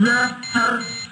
Yeah.